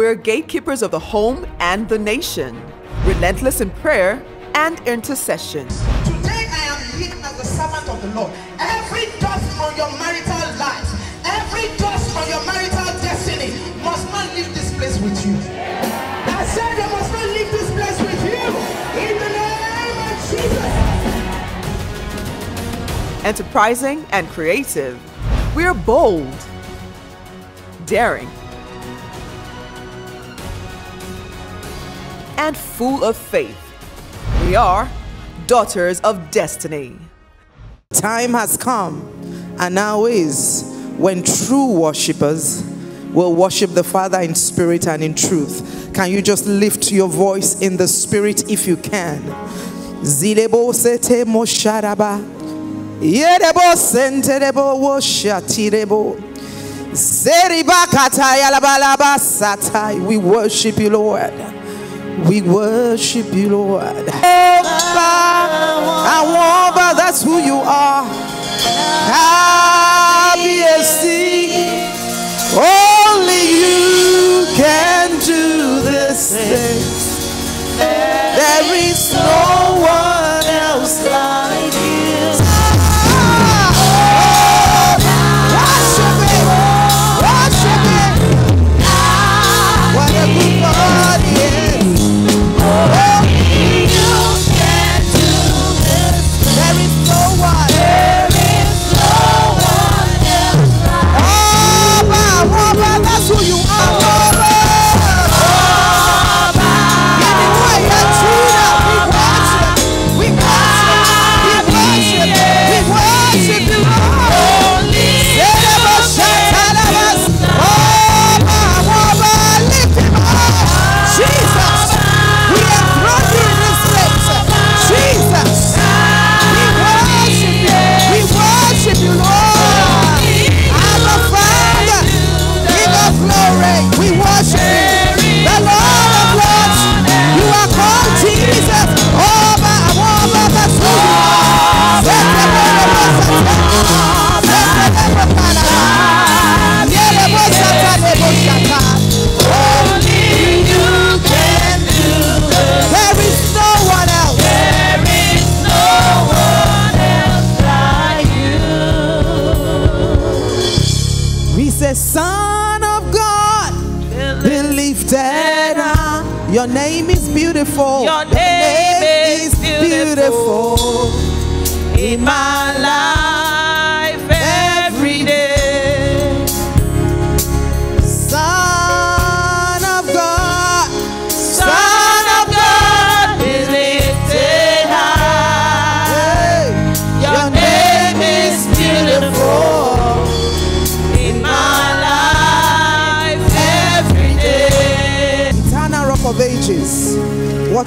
We're gatekeepers of the home and the nation, relentless in prayer and intercession. Today I am here as the servant of the Lord. Every dust on your marital life, every dust on your marital destiny must not leave this place with you. I said they must not leave this place with you. In the name of Jesus. Enterprising and creative, we're bold, daring, and full of faith. We are daughters of destiny. Time has come and now is when true worshippers will worship the Father in spirit and in truth. Can you just lift your voice in the spirit if you can? Zilebo sete mosharaba. Yerebo senterebo woshatirebo. Zeriba kataya labalaba satai. We worship you, Lord. We worship you, Lord. Awamba, that's who you are. Obviously, only you can do this thing. There is no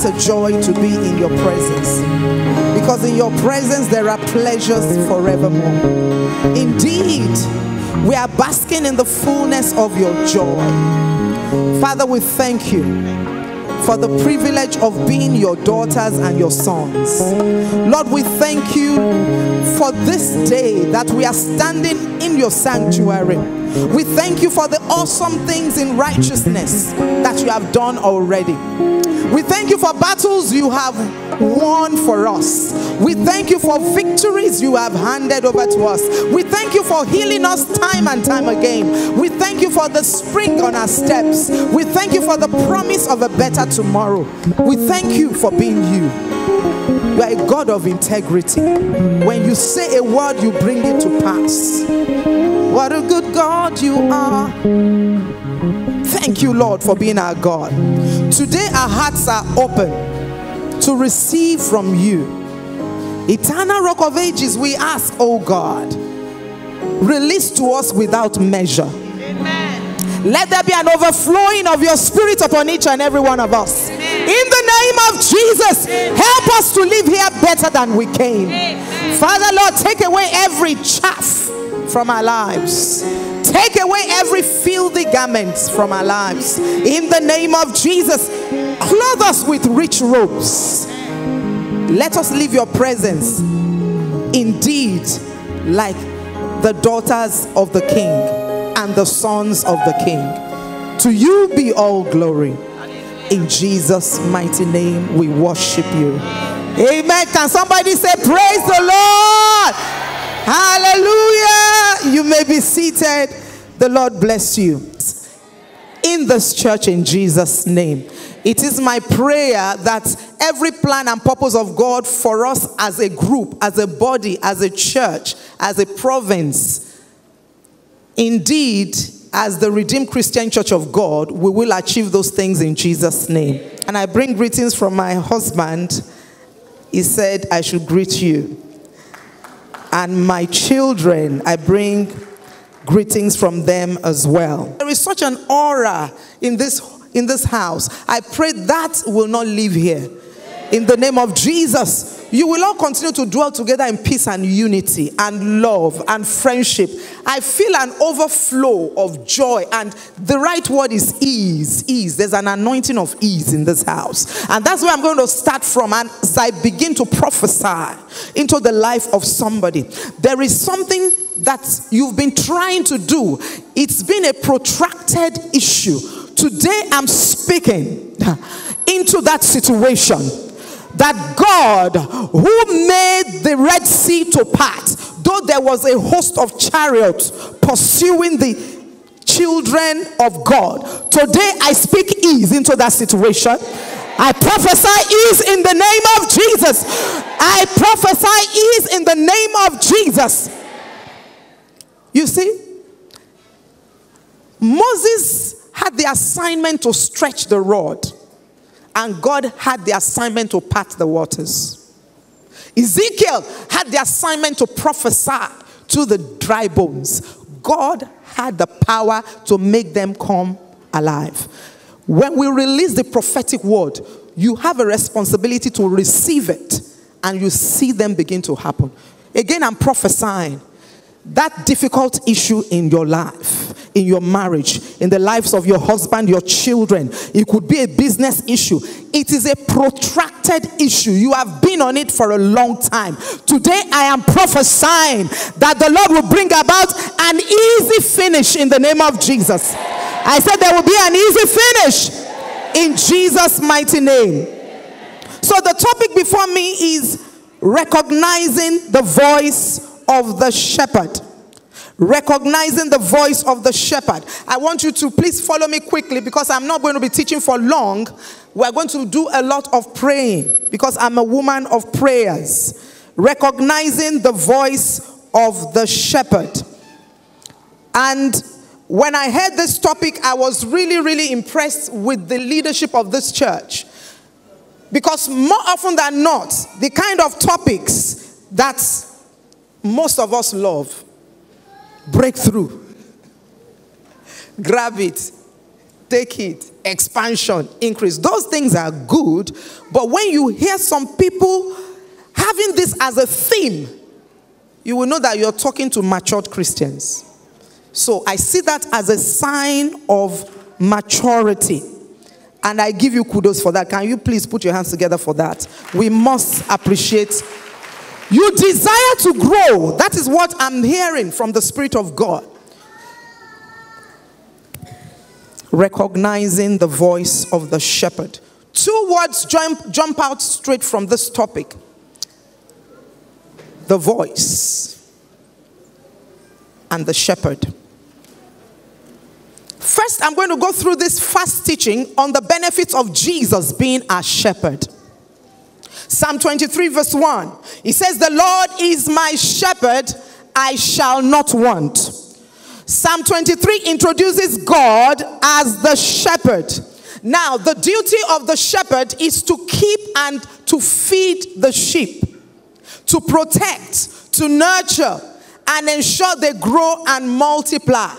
A joy to be in your presence. Because in your presence there are pleasures forevermore. Indeed, we are basking in the fullness of your joy. Father, we thank you for the privilege of being your daughters and your sons. Lord, we thank you for this day that we are standing in your sanctuary. We thank you for the awesome things in righteousness that you have done already. We thank you for battles you have won for us. We thank you for victories you have handed over to us. We thank you for healing us time and time again. We thank you for the spring on our steps. We thank you for the promise of a better tomorrow. We thank you for being you. You are a God of integrity. When you say a word, you bring it to pass. What a good God you are. Thank you, Lord, for being our God. Today, our hearts are open to receive from you. Eternal Rock of Ages, we ask, oh God, release to us without measure. Amen. Let there be an overflowing of your spirit upon each and every one of us. In the name of Jesus, help us to live here better than we came. Father, Lord, take away every chaff from our lives. Take away every filthy garment from our lives. In the name of Jesus, clothe us with rich robes. Let us leave your presence indeed like the daughters of the king and the sons of the king. To you be all glory. In Jesus' mighty name, we worship you. Amen. Can somebody say, Praise the Lord? Hallelujah. You may be seated. The Lord bless you. In this church, in Jesus' name. It is my prayer that every plan and purpose of God for us as a group, as a body, as a church, as a province, indeed, as the Redeemed Christian Church of God, we will achieve those things in Jesus' name. And I bring greetings from my husband. He said, I should greet you. And my children, I bring greetings from them as well. There is such an aura in this in this house. I pray that will not live here. In the name of Jesus, you will all continue to dwell together in peace and unity and love and friendship. I feel an overflow of joy, and the right word is ease. Ease. There's an anointing of ease in this house. And that's where I'm going to start from. And as I begin to prophesy into the life of somebody, there is something that you've been trying to do, it's been a protracted issue Today I'm speaking into that situation that God, who made the Red Sea to part, though there was a host of chariots pursuing the children of God, today I speak ease into that situation. I prophesy ease in the name of Jesus. I prophesy ease in the name of Jesus. You see, Moses had the assignment to stretch the rod, and God had the assignment to part the waters. Ezekiel had the assignment to prophesy to the dry bones. God had the power to make them come alive. When we release the prophetic word, you have a responsibility to receive it and you see them begin to happen. Again, I'm prophesying that difficult issue in your life, in your marriage, in the lives of your husband, your children, it could be a business issue. It is a protracted issue. You have been on it for a long time. Today, I am prophesying that the Lord will bring about an easy finish in the name of Jesus. I said there will be an easy finish in Jesus' mighty name. So, the topic before me is recognizing the voice of the shepherd. Recognizing the voice of the shepherd. I want you to please follow me quickly because I'm not going to be teaching for long. We're going to do a lot of praying because I'm a woman of prayers. Recognizing the voice of the shepherd. And when I heard this topic, I was really, really impressed with the leadership of this church. Because more often than not, the kind of topics that most of us love breakthrough. Grab it, take it, expansion, increase. Those things are good, but when you hear some people having this as a theme, you will know that you're talking to matured Christians. So I see that as a sign of maturity. And I give you kudos for that. Can you please put your hands together for that? We must appreciate you desire to grow. That is what I'm hearing from the Spirit of God. Recognizing the voice of the shepherd. Two words jump, jump out straight from this topic the voice and the shepherd. First, I'm going to go through this fast teaching on the benefits of Jesus being our shepherd. Psalm 23, verse 1. He says, The Lord is my shepherd, I shall not want. Psalm 23 introduces God as the shepherd. Now, the duty of the shepherd is to keep and to feed the sheep, to protect, to nurture, and ensure they grow and multiply.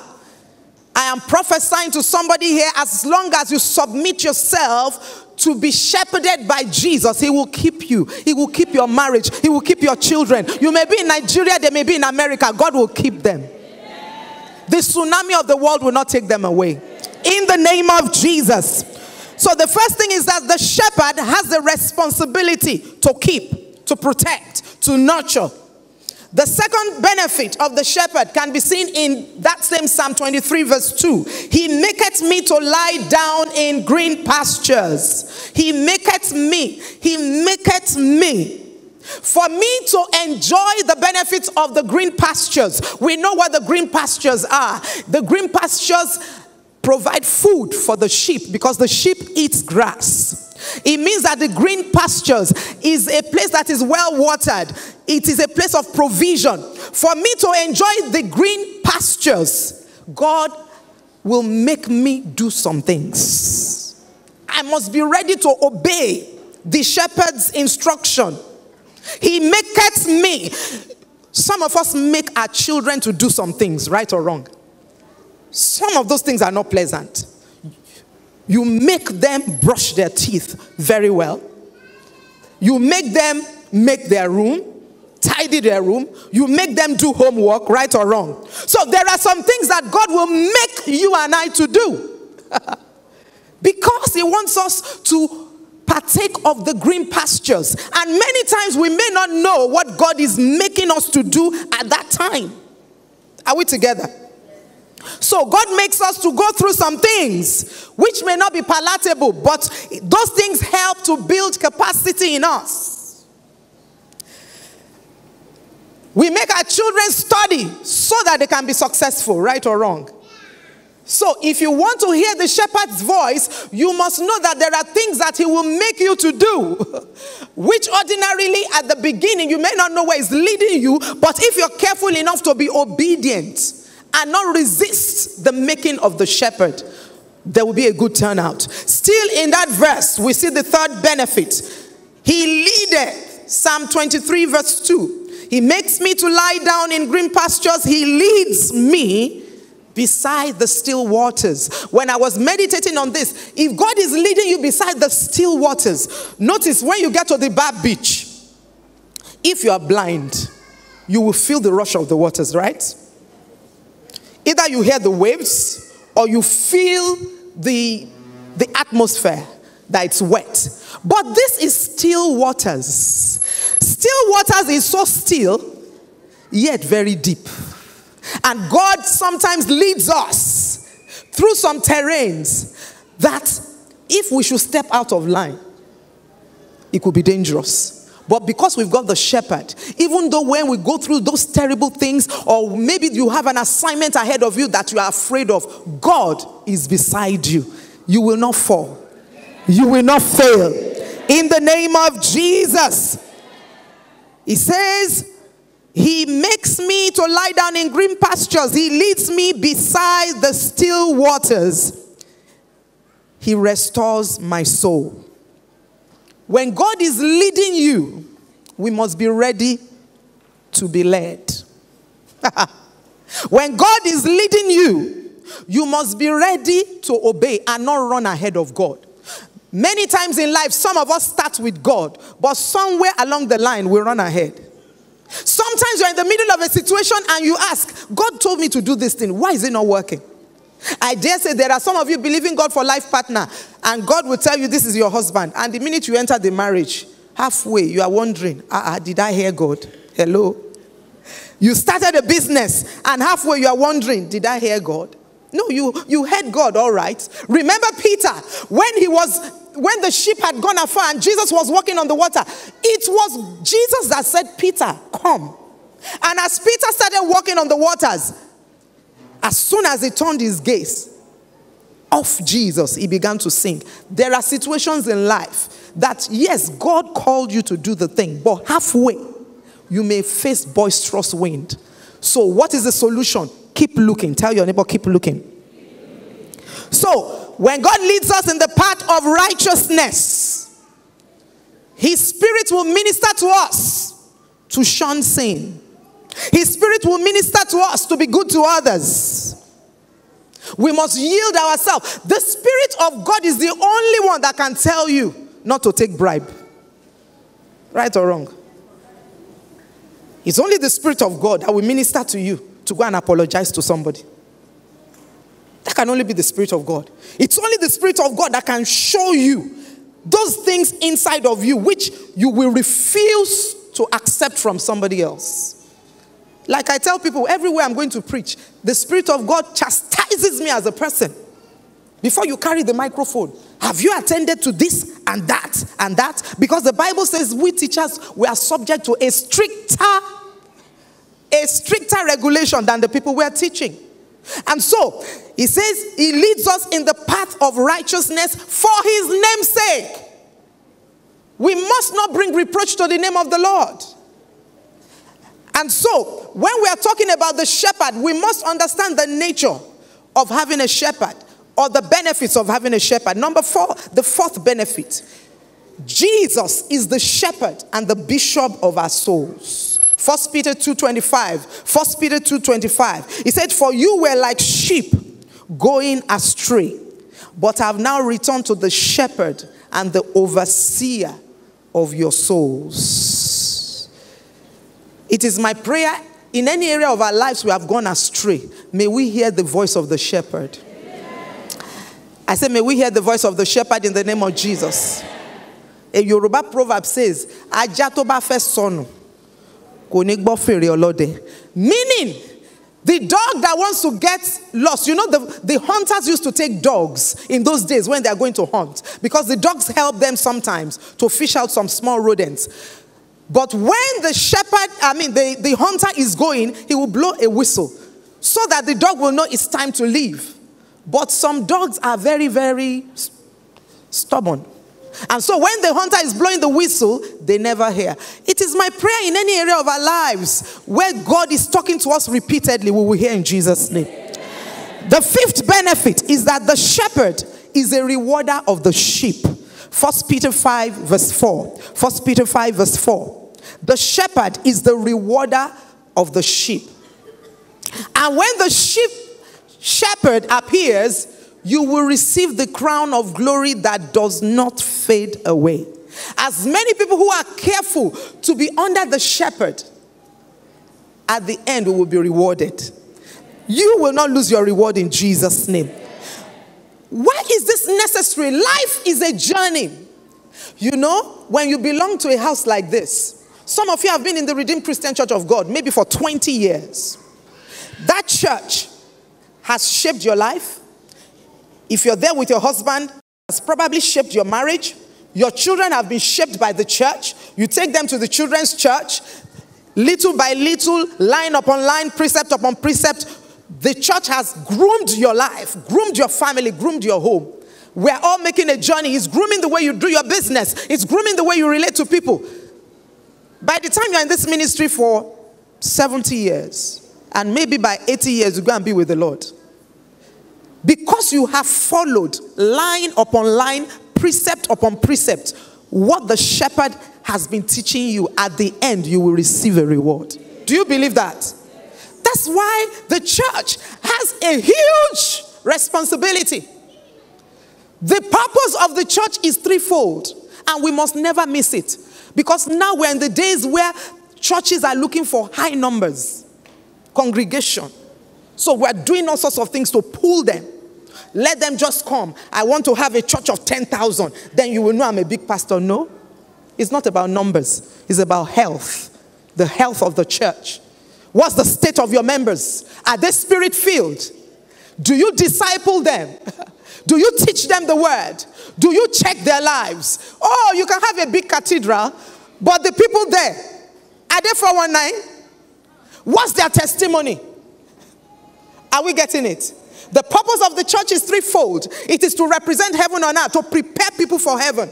I am prophesying to somebody here as long as you submit yourself to be shepherded by Jesus, He will keep you. He will keep your marriage. He will keep your children. You may be in Nigeria, they may be in America. God will keep them. The tsunami of the world will not take them away. In the name of Jesus. So, the first thing is that the shepherd has the responsibility to keep, to protect, to nurture. The second benefit of the shepherd can be seen in that same Psalm 23, verse 2. He maketh me to lie down in green pastures. He maketh me, he maketh me. For me to enjoy the benefits of the green pastures, we know what the green pastures are. The green pastures provide food for the sheep because the sheep eats grass. It means that the green pastures is a place that is well watered. It is a place of provision. For me to enjoy the green pastures, God will make me do some things. I must be ready to obey the shepherd's instruction. He maketh me. Some of us make our children to do some things, right or wrong. Some of those things are not pleasant. You make them brush their teeth very well. You make them make their room, tidy their room. You make them do homework, right or wrong. So there are some things that God will make you and I to do. because He wants us to partake of the green pastures. And many times we may not know what God is making us to do at that time. Are we together? So God makes us to go through some things which may not be palatable, but those things help to build capacity in us. We make our children study so that they can be successful, right or wrong. So, if you want to hear the shepherd's voice, you must know that there are things that he will make you to do, which ordinarily at the beginning you may not know where he's leading you, but if you're careful enough to be obedient, and not resist the making of the shepherd, there will be a good turnout. Still in that verse, we see the third benefit. He leadeth, Psalm 23, verse 2. He makes me to lie down in green pastures. He leads me beside the still waters. When I was meditating on this, if God is leading you beside the still waters, notice when you get to the bar beach, if you are blind, you will feel the rush of the waters, right? Either you hear the waves or you feel the, the atmosphere that it's wet. But this is still waters. Still waters is so still, yet very deep. And God sometimes leads us through some terrains that if we should step out of line, it could be dangerous. But because we've got the shepherd, even though when we go through those terrible things, or maybe you have an assignment ahead of you that you are afraid of, God is beside you. You will not fall, you will not fail. In the name of Jesus, He says, He makes me to lie down in green pastures, He leads me beside the still waters, He restores my soul. When God is leading you, we must be ready to be led. when God is leading you, you must be ready to obey and not run ahead of God. Many times in life, some of us start with God, but somewhere along the line, we run ahead. Sometimes you're in the middle of a situation and you ask, God told me to do this thing. Why is it not working? I dare say there are some of you believing God for life partner, and God will tell you this is your husband. And the minute you enter the marriage, halfway, you are wondering, ah, uh, did I hear God? Hello? You started a business, and halfway you are wondering, did I hear God? No, you, you heard God, all right. Remember Peter, when he was when the ship had gone afar and Jesus was walking on the water, it was Jesus that said, Peter, come. And as Peter started walking on the waters, as soon as he turned his gaze off Jesus, he began to sink. There are situations in life that, yes, God called you to do the thing, but halfway, you may face boisterous wind. So, what is the solution? Keep looking. Tell your neighbor, keep looking. So, when God leads us in the path of righteousness, His Spirit will minister to us to shun sin. His Spirit will minister to us to be good to others. We must yield ourselves. The Spirit of God is the only one that can tell you not to take bribe. Right or wrong? It's only the Spirit of God that will minister to you to go and apologize to somebody. That can only be the Spirit of God. It's only the Spirit of God that can show you those things inside of you which you will refuse to accept from somebody else. Like I tell people, everywhere I'm going to preach, the Spirit of God chastises me as a person. Before you carry the microphone, have you attended to this and that and that? Because the Bible says we teachers we are subject to a stricter, a stricter regulation than the people we are teaching. And so he says he leads us in the path of righteousness for his name's sake. We must not bring reproach to the name of the Lord. And so, when we are talking about the shepherd, we must understand the nature of having a shepherd or the benefits of having a shepherd. Number four, the fourth benefit Jesus is the shepherd and the bishop of our souls. 1 Peter 2:25. 1 Peter 2:25. He said, For you were like sheep going astray, but have now returned to the shepherd and the overseer of your souls. It is my prayer in any area of our lives we have gone astray, may we hear the voice of the shepherd. I say, may we hear the voice of the shepherd in the name of Jesus. A Yoruba proverb says, Ajá tó fẹ́ sọnù, ọlọ́dẹ. Meaning, the dog that wants to get lost, you know, the, the hunters used to take dogs in those days when they are going to hunt because the dogs help them sometimes to fish out some small rodents. But when the shepherd, I mean, the, the hunter is going, he will blow a whistle so that the dog will know it's time to leave. But some dogs are very, very stubborn. And so when the hunter is blowing the whistle, they never hear. It is my prayer in any area of our lives where God is talking to us repeatedly, we will hear in Jesus' name. The fifth benefit is that the shepherd is a rewarder of the sheep. 1 Peter 5, verse 4. 1 Peter 5, verse 4. The shepherd is the rewarder of the sheep. And when the sheep shepherd appears, you will receive the crown of glory that does not fade away. As many people who are careful to be under the shepherd, at the end, we will be rewarded. You will not lose your reward in Jesus' name. Why is this necessary? Life is a journey. You know, when you belong to a house like this, some of you have been in the Redeemed Christian Church of God maybe for 20 years. That church has shaped your life. If you're there with your husband, has probably shaped your marriage. Your children have been shaped by the church. You take them to the children's church, little by little, line upon line, precept upon precept. The church has groomed your life, groomed your family, groomed your home. We're all making a journey. It's grooming the way you do your business, it's grooming the way you relate to people. By the time you're in this ministry for 70 years, and maybe by 80 years, you go and be with the Lord. Because you have followed line upon line, precept upon precept, what the shepherd has been teaching you, at the end, you will receive a reward. Do you believe that? That's why the church has a huge responsibility. The purpose of the church is threefold, and we must never miss it. Because now we're in the days where churches are looking for high numbers, congregation. So we're doing all sorts of things to pull them. Let them just come. I want to have a church of 10,000. Then you will know I'm a big pastor. No, it's not about numbers, it's about health, the health of the church. What's the state of your members? Are they spirit filled? Do you disciple them? Do you teach them the word? Do you check their lives? Oh, you can have a big cathedral, but the people there, are they 419? What's their testimony? Are we getting it? The purpose of the church is threefold it is to represent heaven on earth, to prepare people for heaven.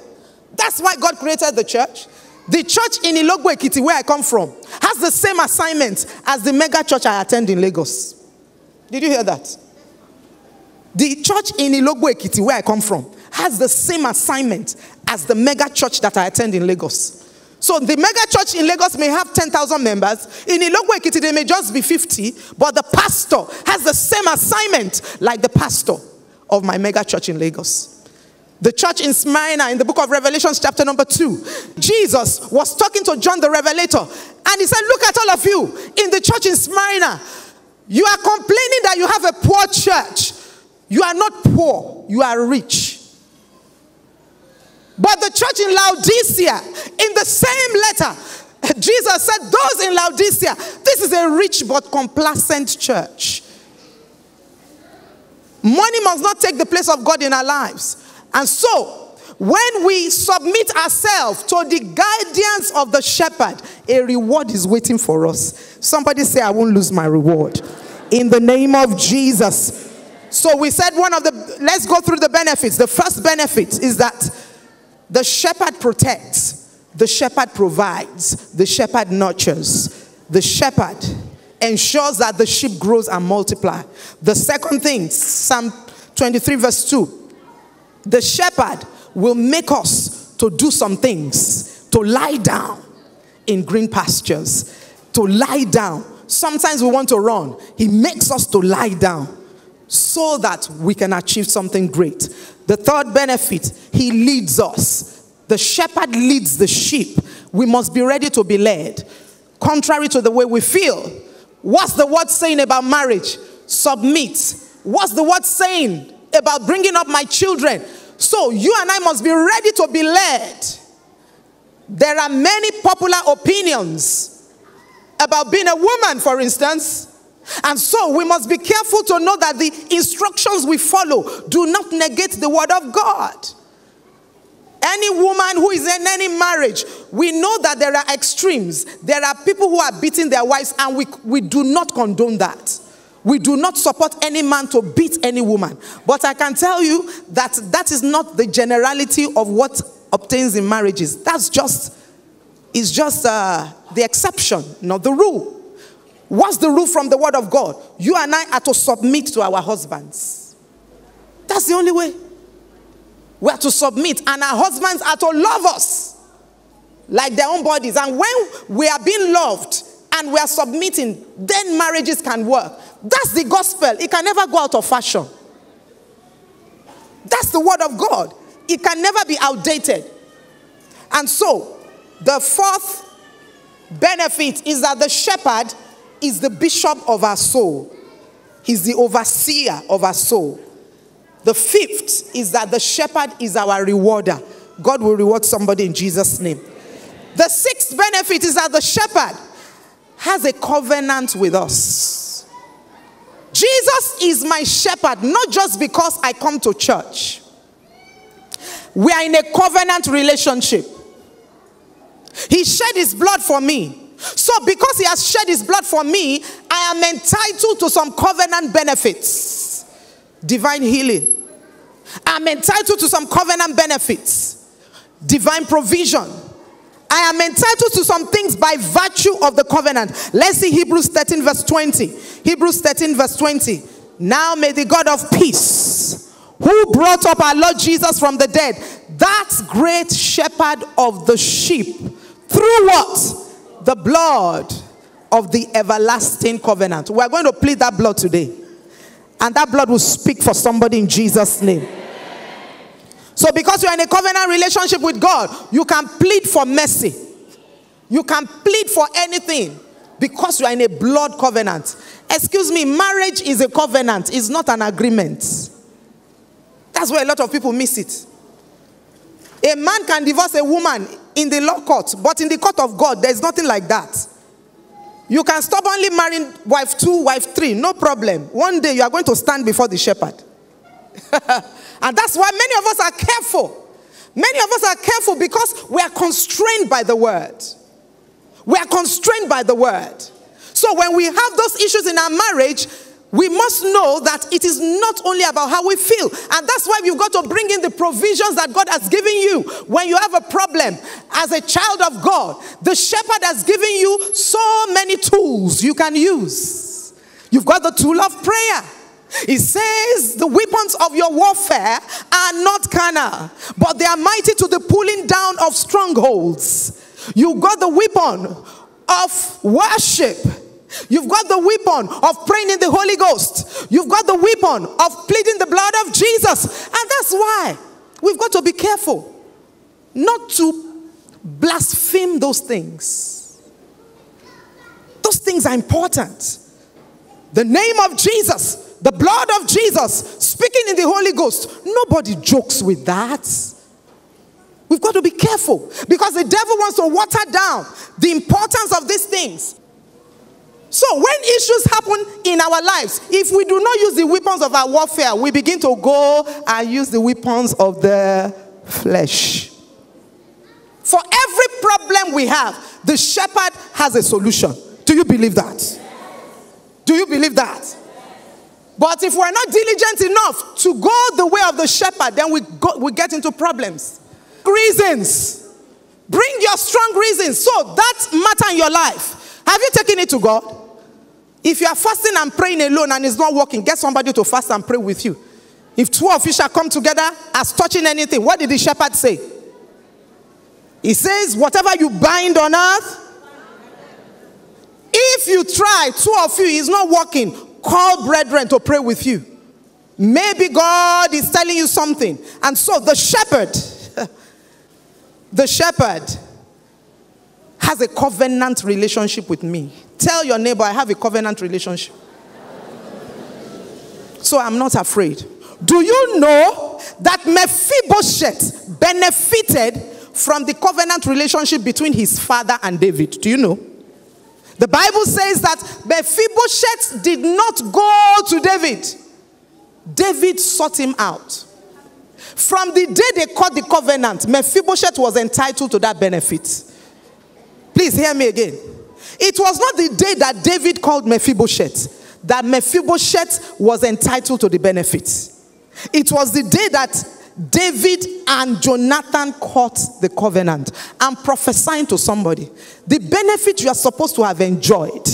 That's why God created the church. The church in Ilogbo Ekiti, where I come from, has the same assignment as the mega church I attend in Lagos. Did you hear that? The church in Ilogbo Ekiti, where I come from, has the same assignment as the mega church that I attend in Lagos. So the mega church in Lagos may have 10,000 members. In Ilogbo Ekiti, they may just be 50, but the pastor has the same assignment like the pastor of my mega church in Lagos. The church in Smyrna in the book of Revelations, chapter number two, Jesus was talking to John the Revelator, and he said, Look at all of you in the church in Smyrna. You are complaining that you have a poor church. You are not poor, you are rich. But the church in Laodicea, in the same letter, Jesus said, Those in Laodicea, this is a rich but complacent church. Money must not take the place of God in our lives. And so, when we submit ourselves to the guidance of the shepherd, a reward is waiting for us. Somebody say, I won't lose my reward. In the name of Jesus. So we said one of the, let's go through the benefits. The first benefit is that the shepherd protects, the shepherd provides, the shepherd nurtures, the shepherd ensures that the sheep grows and multiply. The second thing, Psalm 23, verse 2, the shepherd will make us to do some things, to lie down in green pastures, to lie down. Sometimes we want to run. He makes us to lie down so that we can achieve something great. The third benefit, he leads us. The shepherd leads the sheep. We must be ready to be led. Contrary to the way we feel. What's the word saying about marriage? Submit. What's the word saying about bringing up my children? So you and I must be ready to be led. There are many popular opinions about being a woman, for instance. And so we must be careful to know that the instructions we follow do not negate the word of God. Any woman who is in any marriage, we know that there are extremes. There are people who are beating their wives, and we, we do not condone that. We do not support any man to beat any woman. But I can tell you that that is not the generality of what obtains in marriages. That's just, is just uh, the exception, not the rule. What's the rule from the word of God? You and I are to submit to our husbands. That's the only way. We are to submit, and our husbands are to love us like their own bodies. And when we are being loved and we are submitting, then marriages can work. That's the gospel. It can never go out of fashion. That's the word of God. It can never be outdated. And so, the fourth benefit is that the shepherd is the bishop of our soul, he's the overseer of our soul. The fifth is that the shepherd is our rewarder. God will reward somebody in Jesus' name. The sixth benefit is that the shepherd has a covenant with us. Jesus is my shepherd, not just because I come to church. We are in a covenant relationship. He shed his blood for me. So, because he has shed his blood for me, I am entitled to some covenant benefits. Divine healing. I'm entitled to some covenant benefits. Divine provision. I am entitled to some things by virtue of the covenant. Let's see Hebrews 13, verse 20. Hebrews 13, verse 20. Now may the God of peace, who brought up our Lord Jesus from the dead, that great shepherd of the sheep, through what? The blood of the everlasting covenant. We are going to plead that blood today. And that blood will speak for somebody in Jesus' name. So, because you're in a covenant relationship with God, you can plead for mercy. You can plead for anything because you are in a blood covenant. Excuse me, marriage is a covenant, it's not an agreement. That's where a lot of people miss it. A man can divorce a woman in the law court, but in the court of God, there's nothing like that. You can stubbornly marry wife two, wife three, no problem. One day you are going to stand before the shepherd. and that's why many of us are careful. Many of us are careful because we are constrained by the word. We are constrained by the word. So when we have those issues in our marriage, we must know that it is not only about how we feel. And that's why you've got to bring in the provisions that God has given you when you have a problem as a child of God. The shepherd has given you so many tools you can use. You've got the tool of prayer. It says the weapons of your warfare are not carnal, but they are mighty to the pulling down of strongholds. You've got the weapon of worship You've got the weapon of praying in the Holy Ghost. You've got the weapon of pleading the blood of Jesus. And that's why we've got to be careful not to blaspheme those things. Those things are important. The name of Jesus, the blood of Jesus, speaking in the Holy Ghost. Nobody jokes with that. We've got to be careful because the devil wants to water down the importance of these things. So, when issues happen in our lives, if we do not use the weapons of our warfare, we begin to go and use the weapons of the flesh. For every problem we have, the shepherd has a solution. Do you believe that? Do you believe that? But if we're not diligent enough to go the way of the shepherd, then we, go, we get into problems. Reasons. Bring your strong reasons. So that matter in your life. Have you taken it to God? If you are fasting and praying alone and it's not working, get somebody to fast and pray with you. If two of you shall come together as touching anything, what did the shepherd say? He says, Whatever you bind on earth, if you try, two of you is not working, call brethren to pray with you. Maybe God is telling you something. And so the shepherd, the shepherd has a covenant relationship with me. Tell your neighbor, I have a covenant relationship. So I'm not afraid. Do you know that Mephibosheth benefited from the covenant relationship between his father and David? Do you know? The Bible says that Mephibosheth did not go to David. David sought him out. From the day they cut the covenant, Mephibosheth was entitled to that benefit. Please hear me again. It was not the day that David called Mephibosheth that Mephibosheth was entitled to the benefits. It was the day that David and Jonathan caught the covenant. I'm prophesying to somebody. The benefit you are supposed to have enjoyed,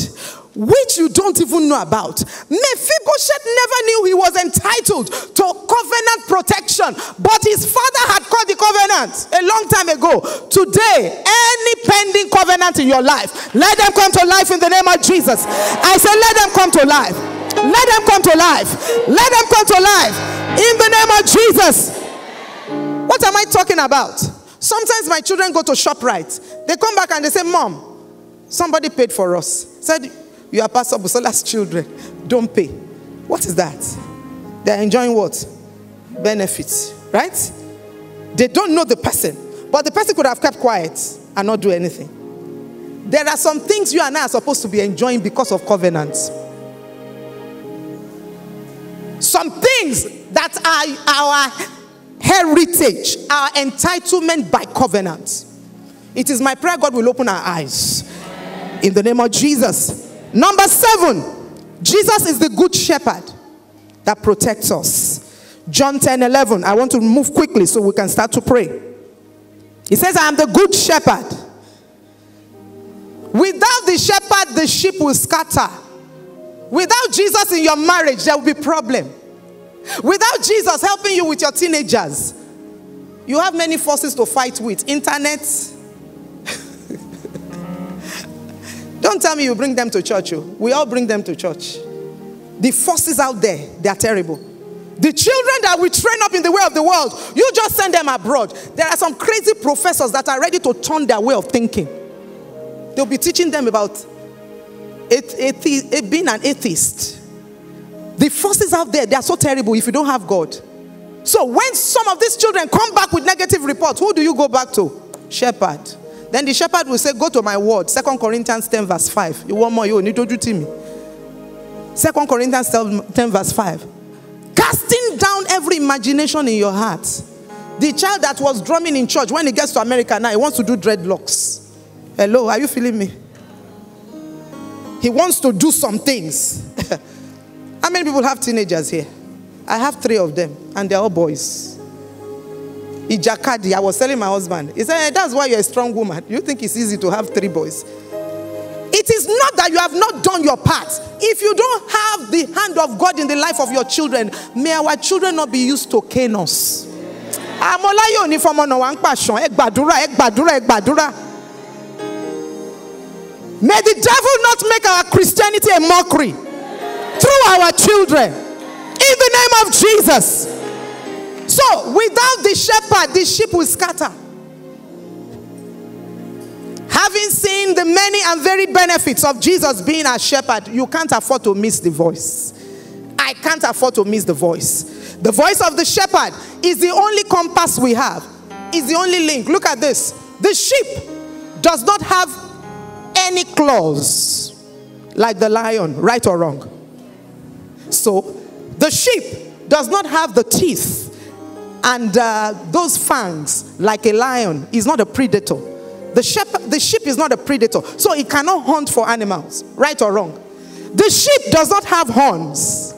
which you don't even know about. Mephibosheth never knew he was entitled to covenant protection, but his father had caught the covenant a long time ago. Today, any pending covenant in your life, let them come to life in the name of Jesus. I say, let them come to life. Let them come to life. Let them come to life in the name of Jesus. What am I talking about? Sometimes my children go to ShopRite. They come back and they say, Mom, somebody paid for us. Said, You are Pastor Busola's children. Don't pay. What is that? They're enjoying what? Benefits, right? They don't know the person. But the person could have kept quiet and not do anything. There are some things you and I are supposed to be enjoying because of covenants. Some things that are our heritage, our entitlement by covenant. It is my prayer God will open our eyes in the name of Jesus. Number seven, Jesus is the good shepherd that protects us. John 10 11. I want to move quickly so we can start to pray. He says, I am the good shepherd. Without the shepherd, the sheep will scatter. Without Jesus in your marriage, there will be problem. Without Jesus helping you with your teenagers, you have many forces to fight with. Internet. Don't tell me you bring them to church. Oh. We all bring them to church. The forces out there, they are terrible. The children that we train up in the way of the world, you just send them abroad. There are some crazy professors that are ready to turn their way of thinking. They'll be teaching them about it. It being an atheist. The forces out there, they are so terrible if you don't have God. So when some of these children come back with negative reports, who do you go back to? Shepherd. Then the shepherd will say, Go to my word. Second Corinthians 10, verse 5. You want more? You need to do to me. Second Corinthians 10, verse 5. Casting down every imagination in your heart. The child that was drumming in church, when he gets to America now, he wants to do dreadlocks. Hello, are you feeling me? He wants to do some things. How many people have teenagers here? I have three of them, and they're all boys. Ijakadi, I was telling my husband, he said, That's why you're a strong woman. You think it's easy to have three boys. It is not that you have not done your part. If you don't have the hand of God in the life of your children, may our children not be used to chaos. May the devil not make our Christianity a mockery through our children. In the name of Jesus. So, without the shepherd, the sheep will scatter. Having seen the many and varied benefits of Jesus being a shepherd, you can't afford to miss the voice. I can't afford to miss the voice. The voice of the shepherd is the only compass we have. is the only link. Look at this. The sheep does not have any claws like the lion, right or wrong. So the sheep does not have the teeth and uh, those fangs like a lion. Is not a predator. The sheep, the sheep is not a predator, so it cannot hunt for animals, right or wrong. The sheep does not have horns.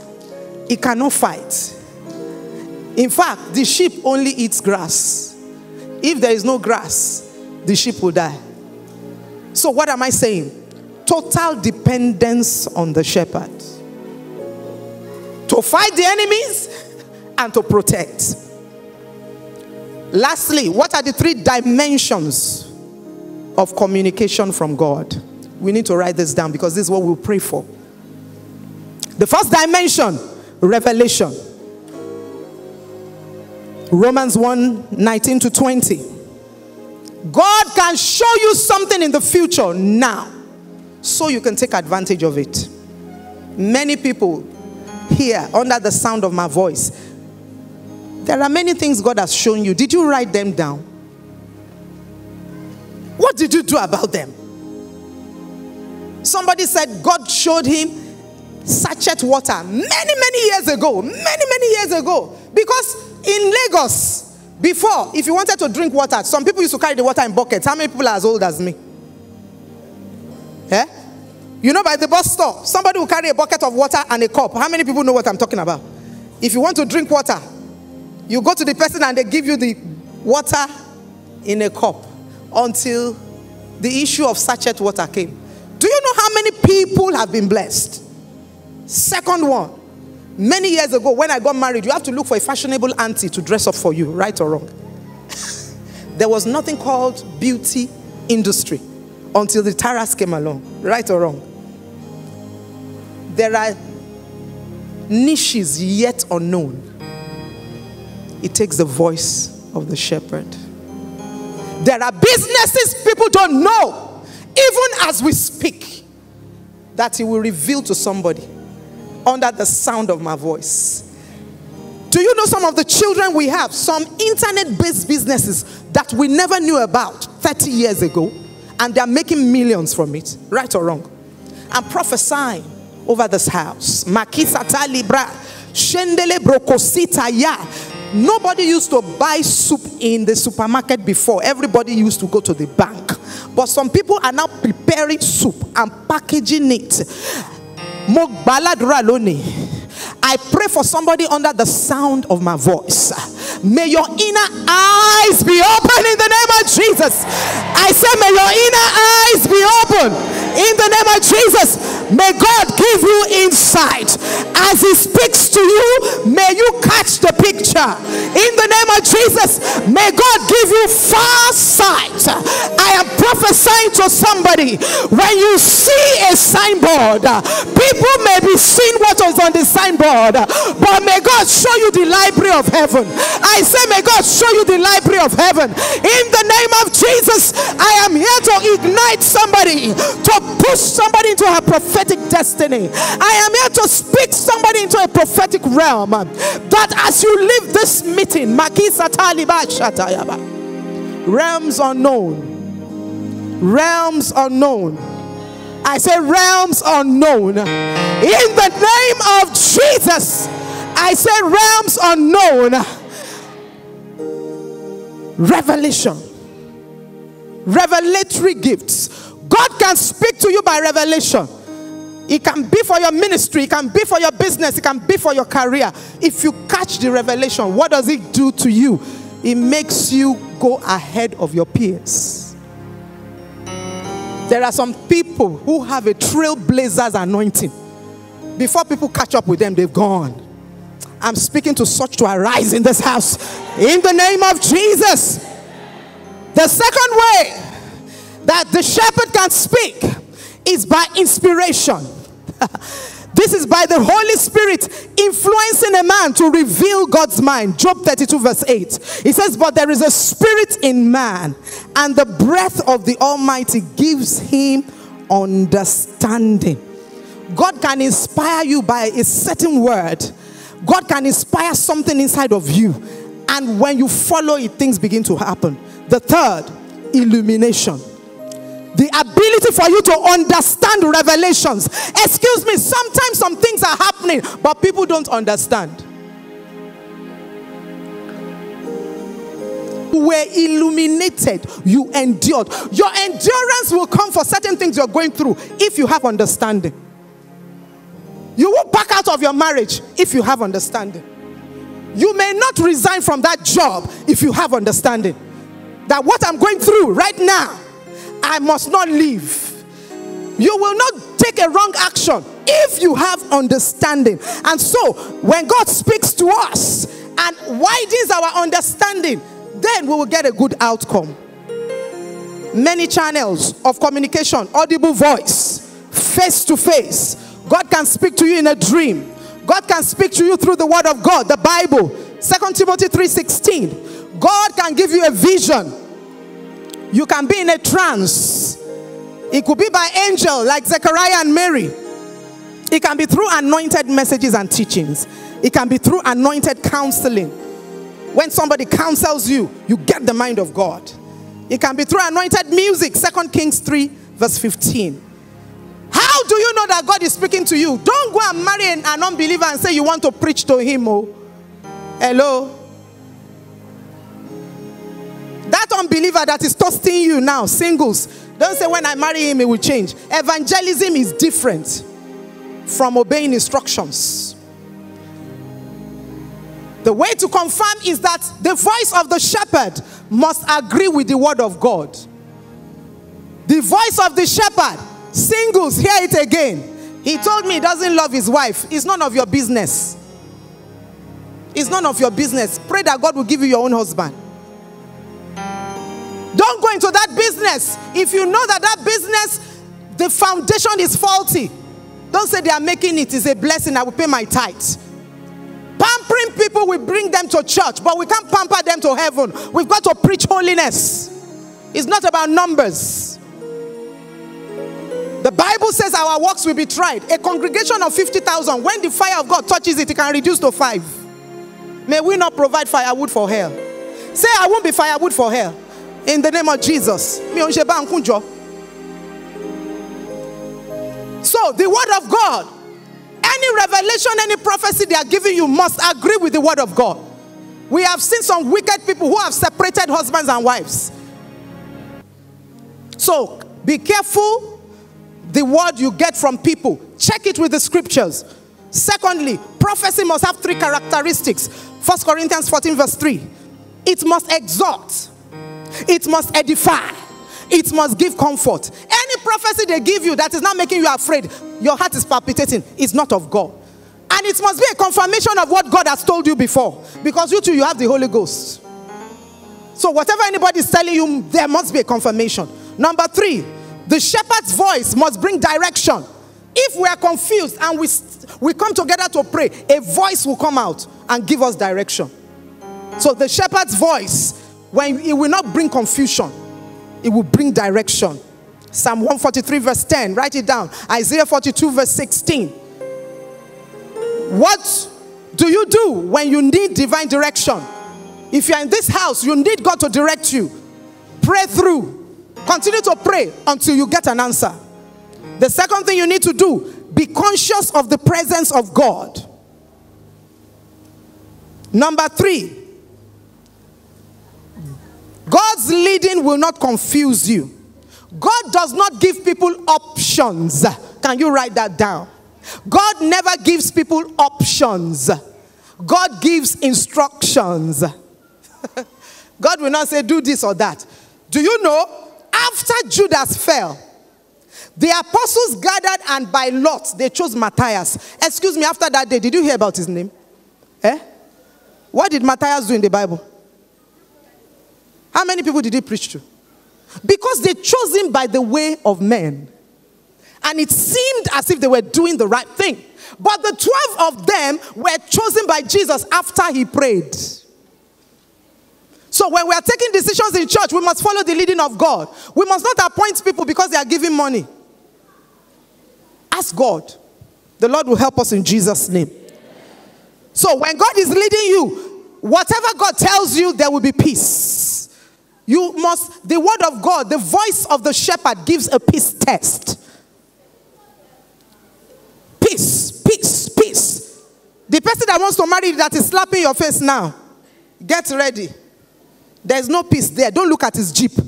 It cannot fight. In fact, the sheep only eats grass. If there is no grass, the sheep will die. So, what am I saying? Total dependence on the shepherd to fight the enemies and to protect. Lastly, what are the three dimensions of communication from God? We need to write this down because this is what we'll pray for. The first dimension, revelation. Romans 1 19 to 20. God can show you something in the future now so you can take advantage of it. Many people here under the sound of my voice, there are many things God has shown you. Did you write them down? What did you do about them? Somebody said God showed him sachet water many, many years ago. Many, many years ago. Because in Lagos, before, if you wanted to drink water, some people used to carry the water in buckets. How many people are as old as me? Yeah? You know, by the bus stop, somebody will carry a bucket of water and a cup. How many people know what I'm talking about? If you want to drink water, you go to the person and they give you the water in a cup until the issue of sachet water came. Do you know how many people have been blessed? Second one, many years ago when I got married, you have to look for a fashionable auntie to dress up for you, right or wrong. there was nothing called beauty industry until the Taras came along, right or wrong. There are niches yet unknown. It takes the voice of the shepherd. There are businesses people don't know, even as we speak, that he will reveal to somebody under the sound of my voice. Do you know some of the children we have? Some internet based businesses that we never knew about 30 years ago, and they're making millions from it, right or wrong? I'm prophesying over this house. Makisata Libra, Shendele Brokosita Ya. Nobody used to buy soup in the supermarket before. Everybody used to go to the bank. But some people are now preparing soup and packaging it. I pray for somebody under the sound of my voice. May your inner eyes be open in the name of Jesus. I say, may your inner eyes be open in the name of Jesus. May God give you insight. As He speaks to you, may you catch the picture. In the name of Jesus, may God give you far sight. I am prophesying to somebody when you see a signboard, people may be seeing what was on the signboard, but may God show you the library of heaven. I say, may God show you the library of heaven. In the name of Jesus, I am here to ignite somebody, to push somebody into a prophetic destiny. I am here to speak somebody into a prophetic realm. That as you leave this meeting, realms unknown, realms unknown. I say realms unknown. In the name of Jesus, I say realms unknown. Revelation, revelatory gifts. God can speak to you by revelation. It can be for your ministry, it can be for your business, it can be for your career. If you catch the revelation, what does it do to you? It makes you go ahead of your peers. There are some people who have a trailblazer's anointing. Before people catch up with them, they've gone. I'm speaking to such to arise in this house in the name of Jesus. The second way that the shepherd can speak is by inspiration. this is by the Holy Spirit influencing a man to reveal God's mind. Job 32, verse 8. He says, But there is a spirit in man, and the breath of the Almighty gives him understanding. God can inspire you by a certain word. God can inspire something inside of you. And when you follow it, things begin to happen. The third, illumination. The ability for you to understand revelations. Excuse me, sometimes some things are happening, but people don't understand. were illuminated, you endured. Your endurance will come for certain things you're going through if you have understanding. You will back out of your marriage if you have understanding. You may not resign from that job if you have understanding. That what I'm going through right now, I must not leave. You will not take a wrong action if you have understanding. And so, when God speaks to us and widens our understanding, then we will get a good outcome. Many channels of communication, audible voice, face to face. God can speak to you in a dream. God can speak to you through the word of God, the Bible. 2 Timothy 3:16. God can give you a vision. You can be in a trance. It could be by angel like Zechariah and Mary. It can be through anointed messages and teachings. It can be through anointed counseling. When somebody counsels you, you get the mind of God. It can be through anointed music. Second Kings 3, verse 15. How do you know that God is speaking to you? Don't go and marry an, an unbeliever and say you want to preach to him. Oh, hello. That unbeliever that is toasting you now, singles, don't say when I marry him it will change. Evangelism is different from obeying instructions. The way to confirm is that the voice of the shepherd must agree with the word of God. The voice of the shepherd, singles, hear it again. He told me he doesn't love his wife. It's none of your business. It's none of your business. Pray that God will give you your own husband. Don't go into that business. If you know that that business, the foundation is faulty, don't say they are making it. It's a blessing. I will pay my tithe. Pampering people, will bring them to church, but we can't pamper them to heaven. We've got to preach holiness. It's not about numbers. The Bible says our works will be tried. A congregation of 50,000, when the fire of God touches it, it can reduce to five. May we not provide firewood for hell. Say, I won't be firewood for hell. In the name of Jesus. So, the word of God any revelation, any prophecy they are giving you must agree with the word of God. We have seen some wicked people who have separated husbands and wives. So be careful the word you get from people. Check it with the scriptures. Secondly, prophecy must have three characteristics. First Corinthians 14, verse 3. It must exhort, it must edify, it must give comfort. Any prophecy they give you that is not making you afraid, your heart is palpitating, it's not of God. And it must be a confirmation of what God has told you before. Because you too, you have the Holy Ghost. So, whatever anybody is telling you, there must be a confirmation. Number three, the shepherd's voice must bring direction. If we are confused and we, we come together to pray, a voice will come out and give us direction. So, the shepherd's voice, when it will not bring confusion, it will bring direction. Psalm 143, verse 10, write it down. Isaiah 42, verse 16. What do you do when you need divine direction? If you're in this house, you need God to direct you. Pray through. Continue to pray until you get an answer. The second thing you need to do, be conscious of the presence of God. Number three, God's leading will not confuse you. God does not give people options. Can you write that down? God never gives people options. God gives instructions. God will not say, do this or that. Do you know? After Judas fell, the apostles gathered and by lot they chose Matthias. Excuse me, after that day, did you hear about his name? Eh? What did Matthias do in the Bible? How many people did he preach to? Because they chose him by the way of men. And it seemed as if they were doing the right thing. But the 12 of them were chosen by Jesus after he prayed. So when we are taking decisions in church, we must follow the leading of God. We must not appoint people because they are giving money. Ask God. The Lord will help us in Jesus' name. So when God is leading you, whatever God tells you, there will be peace. You must, the word of God, the voice of the shepherd gives a peace test. Peace, peace, peace. The person that wants to marry that is slapping your face now, get ready. There's no peace there. Don't look at his jeep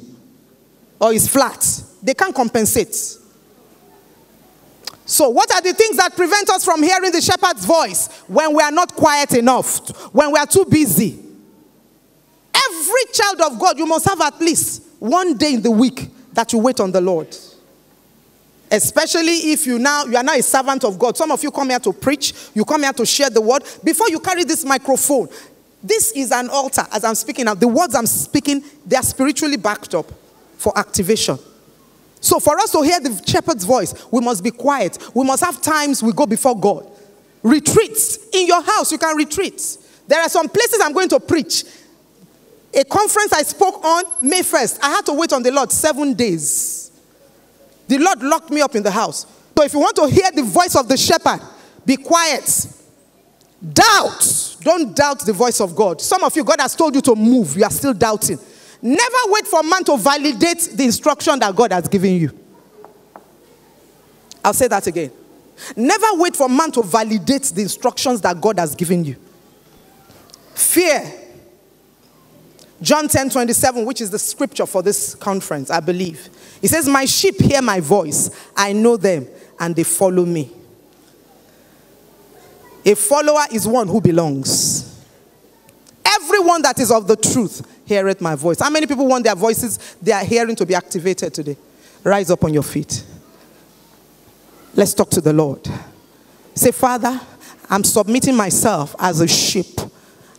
or his flat. They can't compensate. So, what are the things that prevent us from hearing the shepherd's voice when we are not quiet enough, when we are too busy? Every child of God, you must have at least one day in the week that you wait on the Lord. Especially if you now you are now a servant of God. Some of you come here to preach, you come here to share the word. Before you carry this microphone, this is an altar as I'm speaking now. The words I'm speaking, they are spiritually backed up for activation. So, for us to hear the shepherd's voice, we must be quiet. We must have times we go before God. Retreats. In your house, you can retreat. There are some places I'm going to preach. A conference I spoke on May 1st, I had to wait on the Lord seven days. The Lord locked me up in the house. So, if you want to hear the voice of the shepherd, be quiet. Doubt. Don't doubt the voice of God. Some of you, God has told you to move, you are still doubting. Never wait for man to validate the instruction that God has given you. I'll say that again. Never wait for man to validate the instructions that God has given you. Fear. John 10 27, which is the scripture for this conference, I believe. He says, My sheep hear my voice, I know them, and they follow me. A follower is one who belongs. Everyone that is of the truth heareth my voice. How many people want their voices their hearing to be activated today? Rise up on your feet. Let's talk to the Lord. Say, Father, I'm submitting myself as a sheep.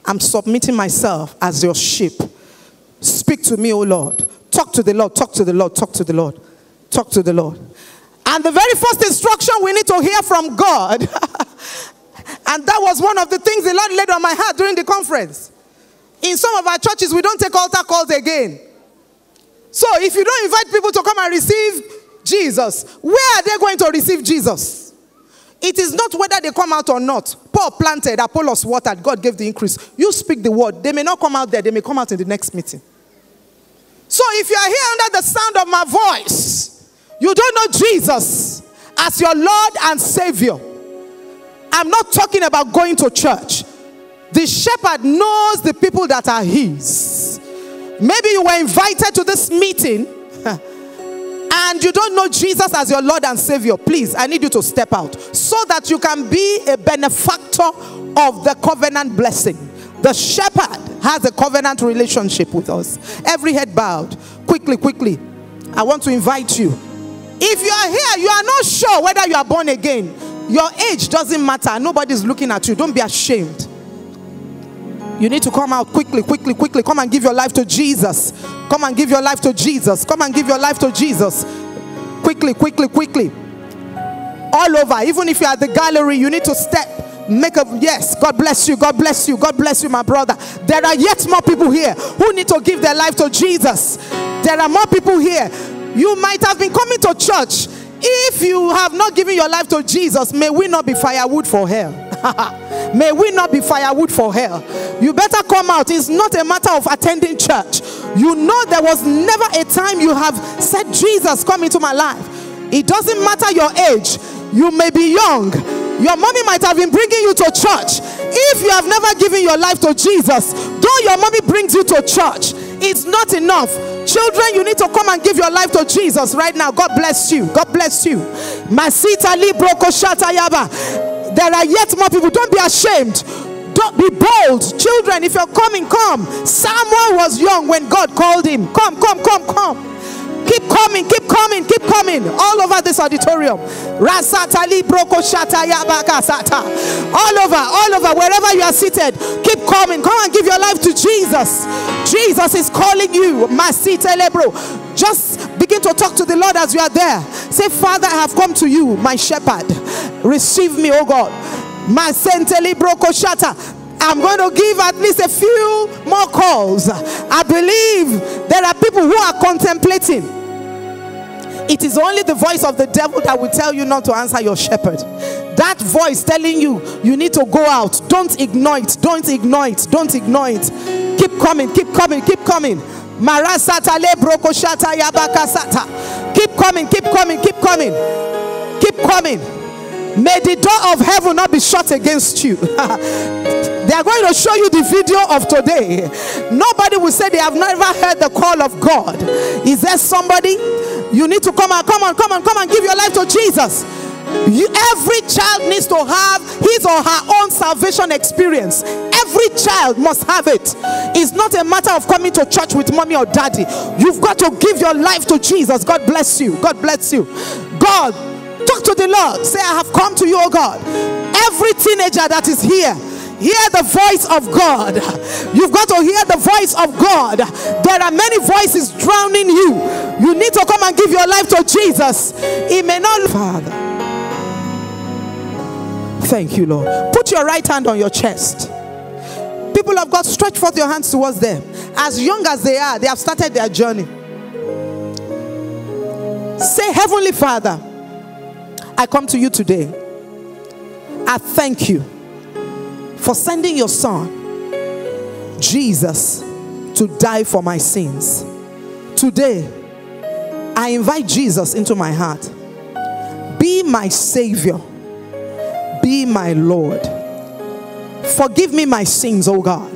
I'm submitting myself as your sheep. Speak to me, O Lord. Talk to the Lord, talk to the Lord, talk to the Lord, talk to the Lord. And the very first instruction we need to hear from God, and that was one of the things the Lord laid on my heart during the conference. In some of our churches, we don't take altar calls again. So if you don't invite people to come and receive Jesus, where are they going to receive Jesus? It is not whether they come out or not. Paul planted, Apollos watered, God gave the increase. You speak the word. They may not come out there, they may come out in the next meeting. So if you are here under the sound of my voice, you don't know Jesus as your Lord and Savior. I'm not talking about going to church. The shepherd knows the people that are his. Maybe you were invited to this meeting and you don't know Jesus as your Lord and Savior. Please, I need you to step out so that you can be a benefactor of the covenant blessing. The shepherd has a covenant relationship with us. Every head bowed. Quickly, quickly. I want to invite you. If you are here, you are not sure whether you are born again. Your age doesn't matter. Nobody's looking at you. Don't be ashamed. You need to come out quickly, quickly, quickly. Come and give your life to Jesus. Come and give your life to Jesus. Come and give your life to Jesus. Quickly, quickly, quickly. All over. Even if you're at the gallery, you need to step. Make a yes. God bless you. God bless you. God bless you, my brother. There are yet more people here who need to give their life to Jesus. There are more people here. You might have been coming to church. If you have not given your life to Jesus, may we not be firewood for hell. may we not be firewood for hell. You better come out. It's not a matter of attending church. You know there was never a time you have said, Jesus, come into my life. It doesn't matter your age. You may be young. Your mommy might have been bringing you to church. If you have never given your life to Jesus, though your mommy brings you to church, it's not enough. Children, you need to come and give your life to Jesus right now. God bless you. God bless you. Masita Libroko Shatayaba. There are yet more people. Don't be ashamed. Don't be bold. Children, if you're coming, come. Samuel was young when God called him. Come, come, come, come. Coming, keep coming, keep coming. All over this auditorium. Broko. All over, all over, wherever you are seated. Keep coming. Come and give your life to Jesus. Jesus is calling you. Masitelebro. Just begin to talk to the Lord as you are there. Say, Father, I have come to you, my shepherd. Receive me, oh God. Masenteli broko shata. I'm going to give at least a few more calls. I believe there are people who are contemplating. It is only the voice of the devil that will tell you not to answer your shepherd. That voice telling you you need to go out. Don't ignore it. Don't ignore it. Don't ignore it. Keep coming. Keep coming. Keep coming. Marasata lebroko shata yabakasata. Keep coming. Keep coming. Keep coming. Keep coming. May the door of heaven not be shut against you. they are going to show you the video of today. Nobody will say they have never heard the call of God. Is there somebody? You need to come on, come on, come on, come on, give your life to Jesus. You, every child needs to have his or her own salvation experience. Every child must have it. It's not a matter of coming to church with mommy or daddy. You've got to give your life to Jesus. God bless you. God bless you. God, talk to the Lord. Say, I have come to you, God. Every teenager that is here, hear the voice of God. You've got to hear the voice of God. There are many voices drowning you. You need to come and give your life to Jesus. It may not, Father. Thank you, Lord. Put your right hand on your chest. People of God, stretch forth your hands towards them. As young as they are, they have started their journey. Say, Heavenly Father, I come to you today. I thank you for sending your son, Jesus, to die for my sins. Today, I invite Jesus into my heart. Be my Savior be my Lord. Forgive me my sins, O God.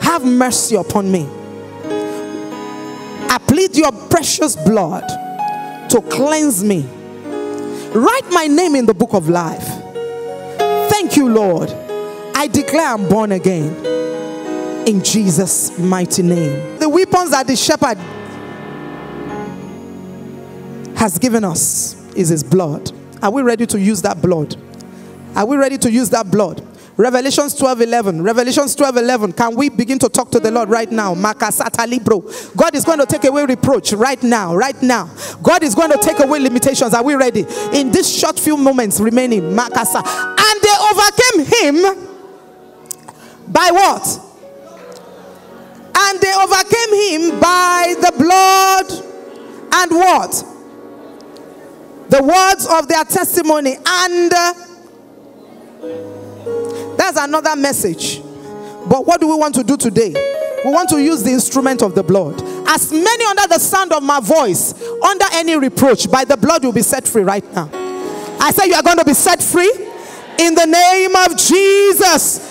Have mercy upon me. I plead your precious blood to cleanse me. Write my name in the book of life. Thank you, Lord. I declare I'm born again. In Jesus' mighty name. The weapons that the shepherd has given us is his blood. Are we ready to use that blood? Are we ready to use that blood? Revelations 12 11. Revelations 12 11. Can we begin to talk to the Lord right now? God is going to take away reproach right now. Right now. God is going to take away limitations. Are we ready? In this short few moments remaining. Makasa. And they overcame him by what? And they overcame him by the blood and what? The words of their testimony and uh, that's another message. But what do we want to do today? We want to use the instrument of the blood. As many under the sound of my voice, under any reproach, by the blood you'll be set free right now. I say you are going to be set free in the name of Jesus.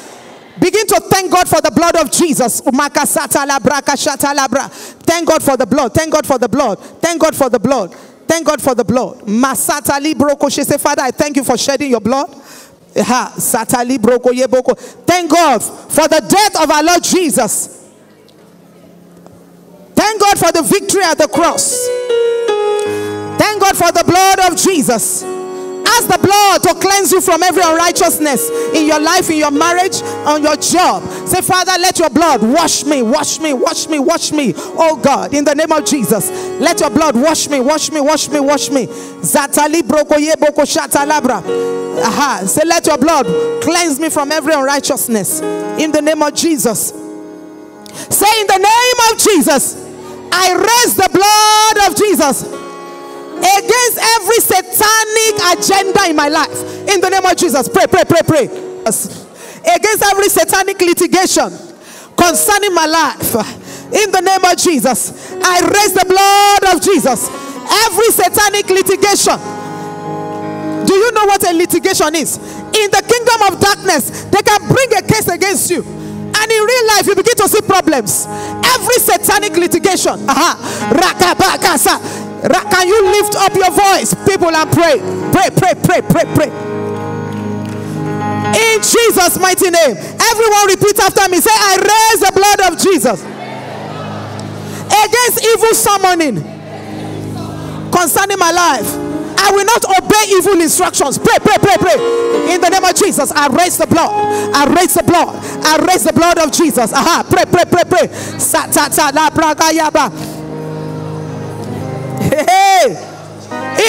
Begin to thank God for the blood of Jesus. Thank God for the blood. Thank God for the blood. Thank God for the blood. Thank God for the blood. Masata libro Say, Father, I thank you for shedding your blood. Thank God for the death of our Lord Jesus. Thank God for the victory at the cross. Thank God for the blood of Jesus. Ask the blood to cleanse you from every unrighteousness in your life, in your marriage, on your job. Say, Father, let your blood wash me, wash me, wash me, wash me. Oh God, in the name of Jesus, let your blood wash me, wash me, wash me, wash me. Zatali broko yeboko shatalabra. Aha. Say, let your blood cleanse me from every unrighteousness. In the name of Jesus. Say, in the name of Jesus, I raise the blood of Jesus against every satanic agenda in my life. In the name of Jesus, pray, pray, pray, pray. Against every satanic litigation concerning my life. In the name of Jesus, I raise the blood of Jesus. Every satanic litigation. Do you know what a litigation is? In the kingdom of darkness, they can bring a case against you. And in real life, you begin to see problems. Every satanic litigation. Aha. Can you lift up your voice, people, and pray? Pray, pray, pray, pray, pray. In Jesus' mighty name. Everyone repeat after me. Say, I raise the blood of Jesus against evil summoning concerning my life. I will not obey evil instructions. Pray, pray, pray, pray. In the name of Jesus, I raise the blood. I raise the blood. I raise the blood of Jesus. Aha. Pray, pray, pray, pray. Hey,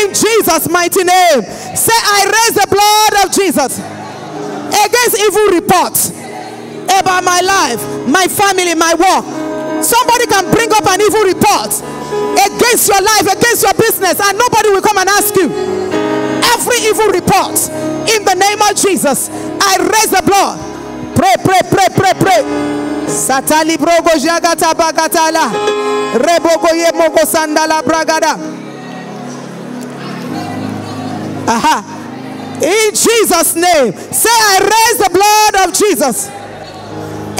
in Jesus' mighty name, say, I raise the blood of Jesus against evil reports about my life, my family, my work. Somebody can bring up an evil report against your life, against your business, and nobody will come and ask you. Every evil report In the name of Jesus, I raise the blood. Pray, pray, pray, pray, pray. Satali brogo jagata bagatala. Rebogo ye mogo sandala bragada. Aha. In Jesus' name. Say, I raise the blood of Jesus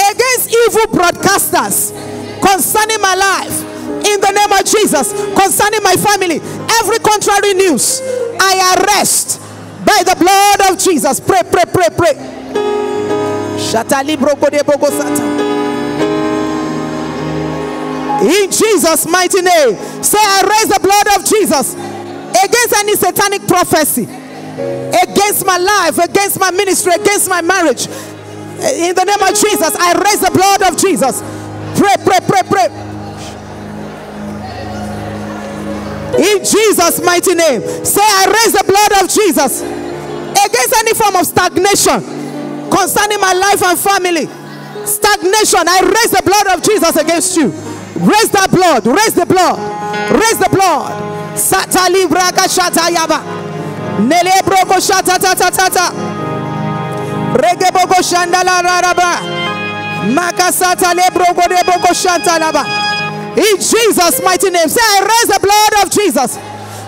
against evil broadcasters concerning my life. In the name of Jesus, concerning my family, every contrary news, I arrest by the blood of Jesus. Pray, pray, pray, pray. Shatali broko de. In Jesus' mighty name, say, I raise the blood of Jesus against any satanic prophecy, against my life, against my ministry, against my marriage. In the name of Jesus, I raise the blood of Jesus. Pray, pray, pray, pray. In Jesus' mighty name, say, I raise the blood of Jesus against any form of stagnation concerning my life and family. Stagnation, I raise the blood of Jesus against you. Raise that blood, raise the blood, raise the blood. Satali braga shata yaba. Nele brogo shata ta ta ta ta. Rege bogo shandala raraba. Makasata le brogo de bogo shanta laba. In Jesus' mighty name, say I raise the blood of Jesus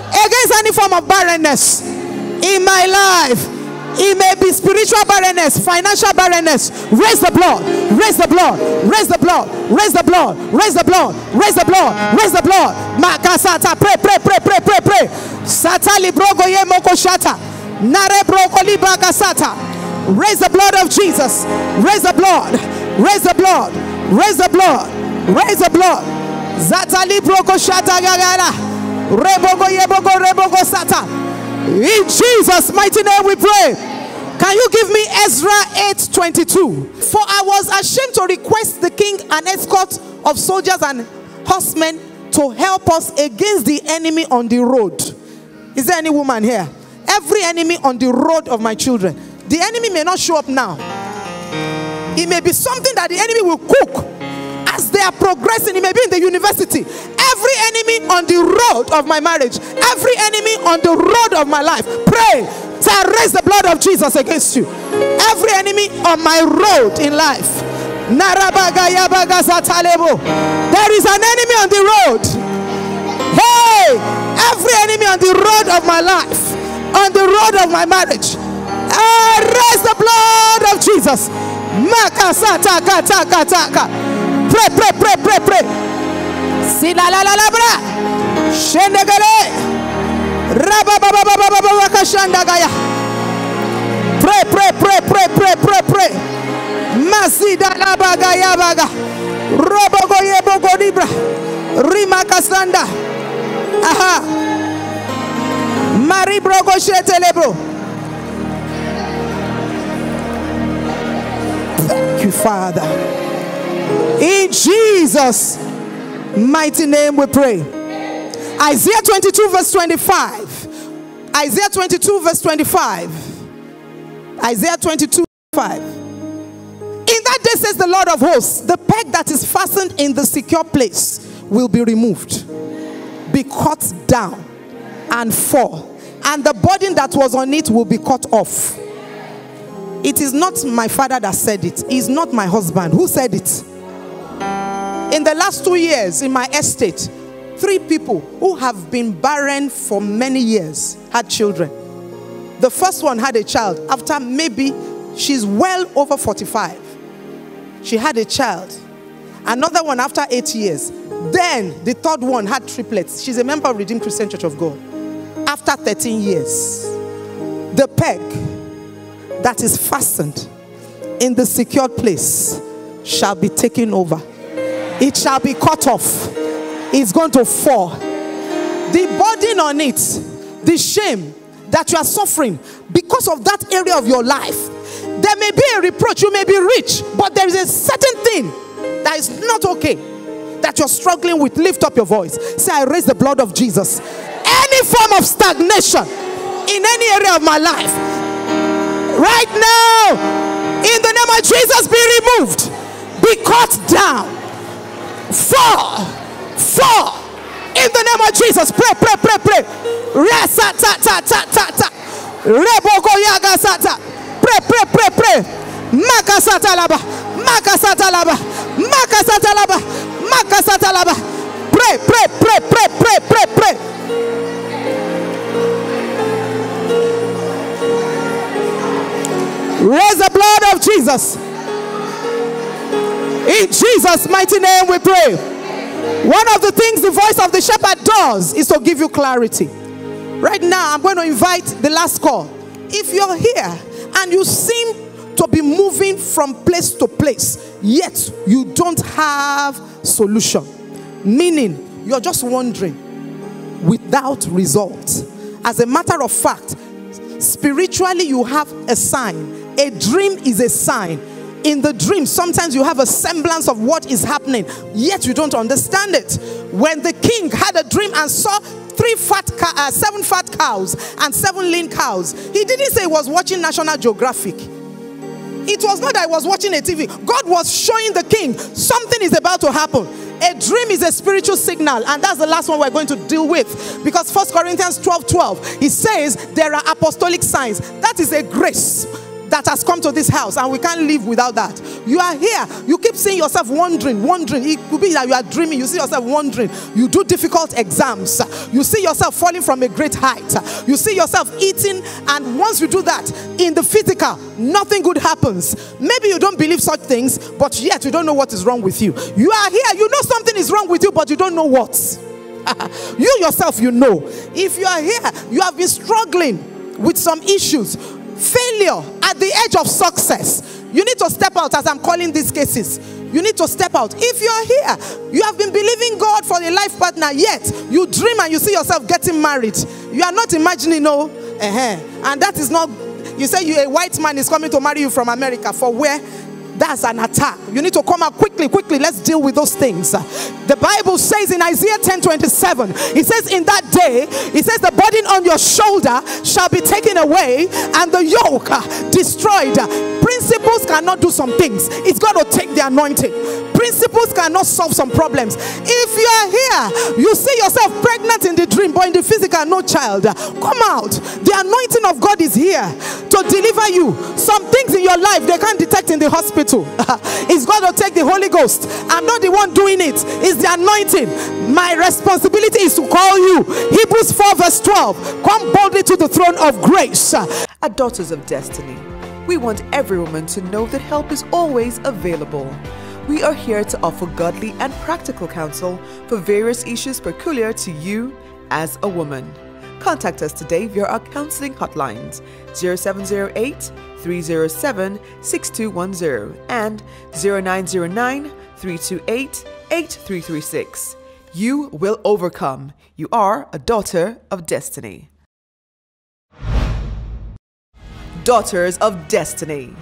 against any form of barrenness in my life. It may be spiritual barrenness, financial barrenness. Raise the blood, raise the blood, raise the blood, raise the blood, raise the blood, raise the blood, raise the blood. Makasata, pray, pray, pray, pray, pray, pray. Satali brogo ye moko shata. Nare brogo libaga sata. Raise the blood of Jesus. Raise the blood. Raise the blood. Raise the blood. Raise the blood. Zatali brogo shata gagara. Rebogo yebogo rebogo sata. In Jesus' mighty name we pray. Can you give me Ezra 8:22? For I was ashamed to request the king an escort of soldiers and horsemen to help us against the enemy on the road. Is there any woman here? Every enemy on the road of my children. The enemy may not show up now. It may be something that the enemy will cook as they are progressing. It may be in the university. Every enemy on the road of my marriage, every enemy on the road of my life, pray to raise the blood of Jesus against you. Every enemy on my road in life. There is an enemy on the road. Hey, every enemy on the road of my life, on the road of my marriage, I raise the blood of Jesus. Pray, pray, pray, pray, pray. Si la la la la bra. Shendegale. Raba ba ba ba ba ba ba ba kashandagaya. Pray, pray, pray, pray, pray, pray, pray. Masida la baga ya baga. Robogo ye bogo libra. Rima kasanda. Aha. Mari brogo shetelebo. Thank you, Father. In Jesus' mighty name we pray. Isaiah 22, verse 25. Isaiah 22, verse 25. Isaiah 22, 5. In that day says the Lord of hosts, the peg that is fastened in the secure place will be removed, be cut down, and fall, and the burden that was on it will be cut off. It is not my father that said it, it's not my husband. Who said it? In the last two years in my estate, three people who have been barren for many years had children. The first one had a child after maybe she's well over 45. She had a child. Another one after eight years. Then the third one had triplets. She's a member of Redeemed Christian Church of God. After 13 years, the peg that is fastened in the secured place shall be taken over. It shall be cut off. It's going to fall. The burden on it, the shame that you are suffering because of that area of your life. There may be a reproach, you may be rich, but there is a certain thing that is not okay that you're struggling with. Lift up your voice. Say, I raise the blood of Jesus. Any form of stagnation in any area of my life, right now, in the name of Jesus, be removed, be cut down, fall, fall. In the name of Jesus, pray, pray, pray, pray. Resa ta ta ta ta ta. Reboko yagasata. Pray, pray, pray, pray. Makasata laba. Makasata laba. Makasata laba. Makasata laba. Pray, pray, pray, pray, pray, pray, pray. Raise the blood of Jesus. In Jesus' mighty name we pray. One of the things the voice of the shepherd does is to give you clarity. Right now, I'm going to invite the last call. If you're here and you seem to be moving from place to place, yet you don't have solution, meaning you're just wandering without result. As a matter of fact, spiritually you have a sign. A dream is a sign. In the dream, sometimes you have a semblance of what is happening, yet you don't understand it. When the king had a dream and saw three fat, uh, seven fat cows and seven lean cows, he didn't say he was watching National Geographic. It was not that I was watching a TV. God was showing the king something is about to happen. A dream is a spiritual signal, and that's the last one we're going to deal with. Because First Corinthians 12 12, he says there are apostolic signs. That is a grace that has come to this house, and we can't live without that. You are here, you keep seeing yourself wondering, wondering. It could be that you are dreaming, you see yourself wondering. You do difficult exams, you see yourself falling from a great height, you see yourself eating, and once you do that in the physical, nothing good happens. Maybe you don't believe such things, but yet you don't know what is wrong with you. You are here, you know something is wrong with you, but you don't know what. you yourself, you know. If you are here, you have been struggling with some issues, failure at the edge of success. You need to step out, as I'm calling these cases. You need to step out. If you are here, you have been believing God for a life partner, yet you dream and you see yourself getting married. You are not imagining, no, uh-huh. and that is not. You say you a white man is coming to marry you from America for where? That's an attack. You need to come out quickly, quickly. Let's deal with those things. The Bible says in Isaiah 10 27, it says, In that day, it says, The burden on your shoulder shall be taken away and the yoke uh, destroyed. Principles cannot do some things, it's got to take the anointing. Principles cannot solve some problems. If you are here, you see yourself pregnant in the dream, but in the physical, no child. Come out. The anointing of God is here to deliver you. Some things in your life they can't detect in the hospital. it's God to take the Holy Ghost. I'm not the one doing it, it's the anointing. My responsibility is to call you. Hebrews 4, verse 12. Come boldly to the throne of grace. At Daughters of Destiny, we want every woman to know that help is always available. We are here to offer godly and practical counsel for various issues peculiar to you as a woman. Contact us today via our counseling hotlines 0708 307 6210 and 0909 328 8336. You will overcome. You are a daughter of destiny. Daughters of Destiny.